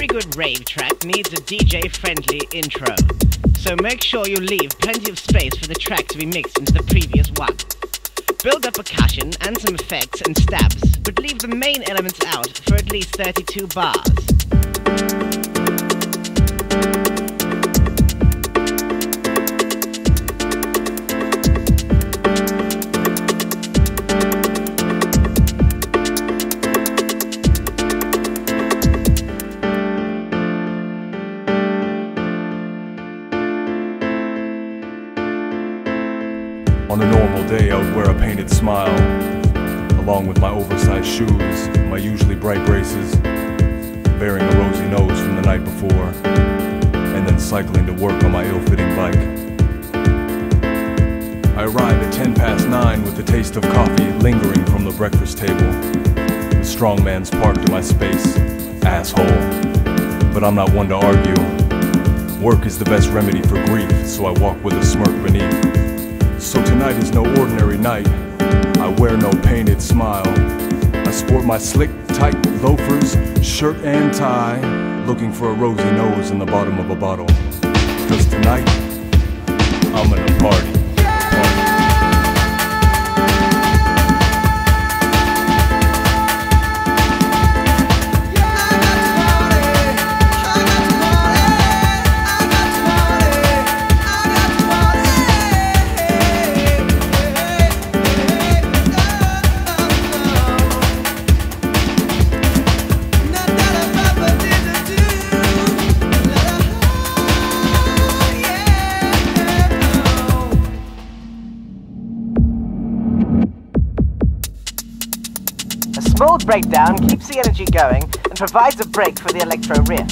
Every good rave track needs a DJ friendly intro, so make sure you leave plenty of space for the track to be mixed into the previous one. Build up percussion and some effects and stabs, but leave the main elements out for at least 32 bars. On a normal day, I would wear a painted smile, along with my oversized shoes, my usually bright braces, bearing a rosy nose from the night before, and then cycling to work on my ill fitting bike. I arrive at 10 past 9 with the taste of coffee lingering from the breakfast table. The strong man's parked in my space, asshole. But I'm not one to argue. Work is the best remedy for grief, so I walk with a smirk beneath. So tonight is no ordinary night. I wear no painted smile. I sport my slick, tight loafers, shirt and tie, looking for a rosy nose in the bottom of a bottle. Cause tonight, I'm gonna party. party. Smooth breakdown keeps the energy going and provides a break for the electro rear.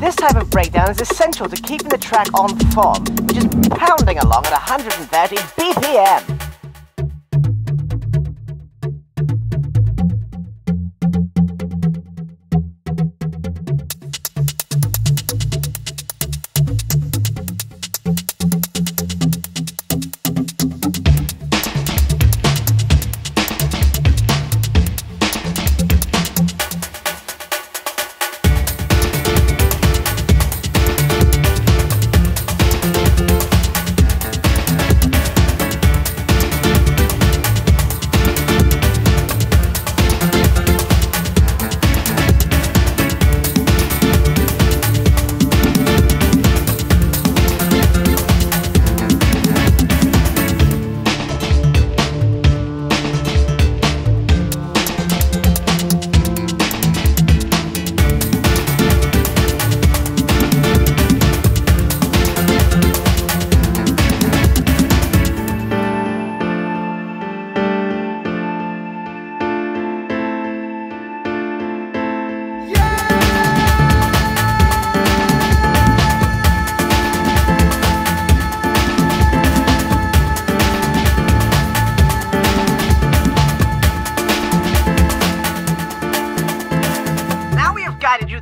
This type of breakdown is essential to keeping the track on form, which is pounding along at 130 BPM.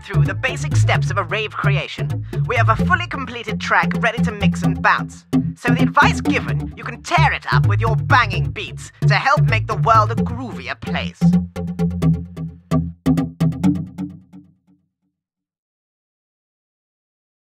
Through the basic steps of a rave creation. We have a fully completed track ready to mix and bounce. So the advice given, you can tear it up with your banging beats to help make the world a groovier place.